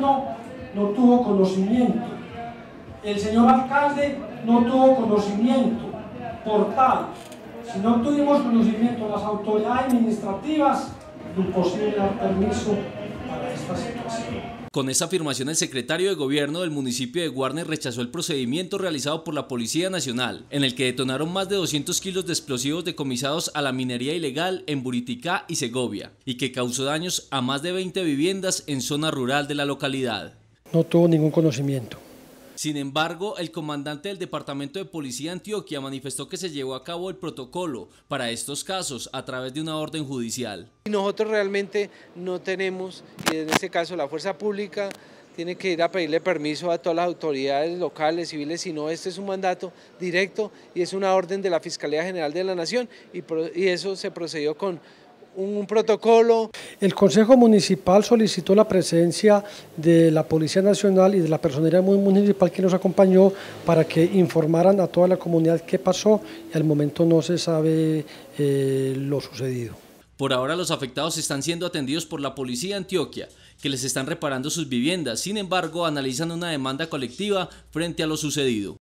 no tuvo conocimiento, el señor alcalde no tuvo conocimiento, por tal, si no tuvimos conocimiento las autoridades administrativas, imposible dar permiso esta. Con esa afirmación, el secretario de Gobierno del municipio de Guarne rechazó el procedimiento realizado por la Policía Nacional, en el que detonaron más de 200 kilos de explosivos decomisados a la minería ilegal en Buriticá y Segovia, y que causó daños a más de 20 viviendas en zona rural de la localidad. No tuvo ningún conocimiento. Sin embargo, el comandante del Departamento de Policía de Antioquia manifestó que se llevó a cabo el protocolo para estos casos a través de una orden judicial. Nosotros realmente no tenemos, y en este caso la fuerza pública tiene que ir a pedirle permiso a todas las autoridades locales, civiles, sino este es un mandato directo y es una orden de la Fiscalía General de la Nación y, y eso se procedió con un protocolo. El Consejo Municipal solicitó la presencia de la Policía Nacional y de la Personería Municipal que nos acompañó para que informaran a toda la comunidad qué pasó y al momento no se sabe eh, lo sucedido. Por ahora los afectados están siendo atendidos por la Policía de Antioquia, que les están reparando sus viviendas. Sin embargo, analizan una demanda colectiva frente a lo sucedido.